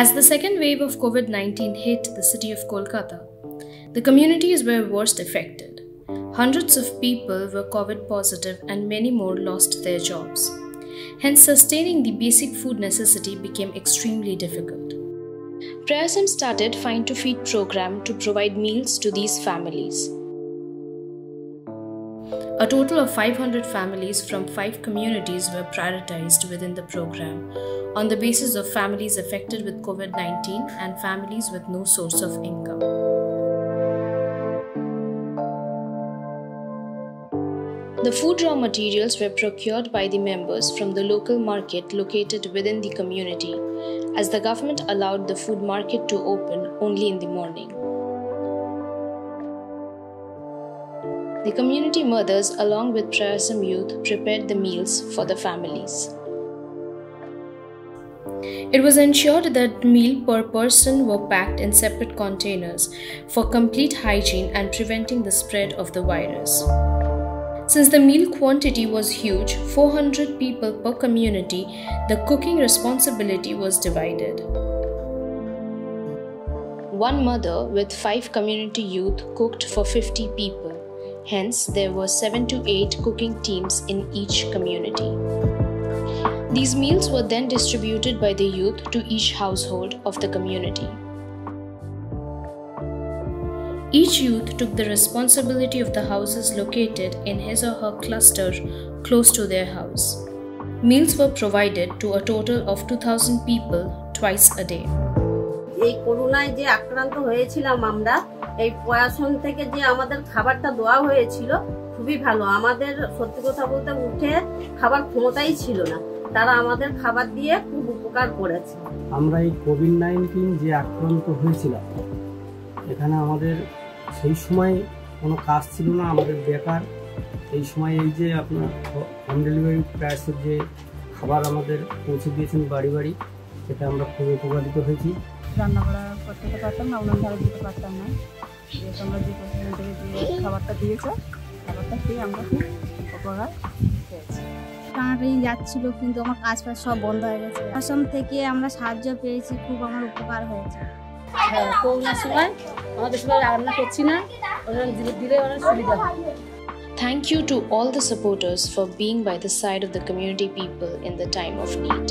As the second wave of COVID 19 hit the city of Kolkata, the communities were worst affected. Hundreds of people were COVID positive and many more lost their jobs. Hence, sustaining the basic food necessity became extremely difficult. Prayasam started Find to Feed program to provide meals to these families. A total of 500 families from five communities were prioritized within the program on the basis of families affected with COVID 19 and families with no source of income. The food raw materials were procured by the members from the local market located within the community, as the government allowed the food market to open only in the morning. The community mothers, along with Prayasam youth, prepared the meals for the families. It was ensured that meal per person were packed in separate containers for complete hygiene and preventing the spread of the virus. Since the meal quantity was huge, 400 people per community, the cooking responsibility was divided. One mother with five community youth cooked for 50 people. Hence, there were 7 to 8 cooking teams in each community. These meals were then distributed by the youth to each household of the community. Each youth took the responsibility of the houses located in his or her cluster close to their house. Meals were provided to a total of 2000 people twice a day. এই করোনায় যে আক্রান্ত হয়েছিলাম আমরা, এই প্রয়াসন থেকে যে আমাদের খাবারটা দেওয়া হয়েছিল, খুবই ভালো। আমাদের সত্যি কথা বলতে উঠে খাবার ক্ষমতাই ছিল না। তারা আমাদের খাবার দিয়ে খুব উপকার করেছে। আমরা এই কোভিড নাইন্টিন যে আক্রান্ত হয়েছিলাম, এখানে আমাদের সেই সময় কোনো কাজ ছিল না, আমাদের বেকার। এই সময় এই যে আপনার হোম ডেলিভারি প্রায়সের যে খাবার আমাদের পৌঁছে দিয়েছেন বাড়ি বাড়ি, সেটা আমরা খুব উপকারিত হয়েছি। রান্না করা করতে তো পারতাম না উনান ধারে দিতে পারতাম না। যে তোমরা যে প্রতিদিন থেকে যে খাবারটা দিয়েছ খাবারটা খেয়ে আমরা খুব উপকার পেয়েছি। টানাটানি যাচ্ছিল কিন্তু আমার কাজ ফাজ সব বন্ধ হয়ে গেছে। আসাম থেকে আমরা সাহায্য পেয়েছি খুব আমার উপকার হয়েছে। হ্যাঁ করোনার সময় আমাদের সময় রান্না করছি না ওরা দিলে অনেক সুবিধা হয়। Thank you to all the supporters for being by the side of the community people in the time of need.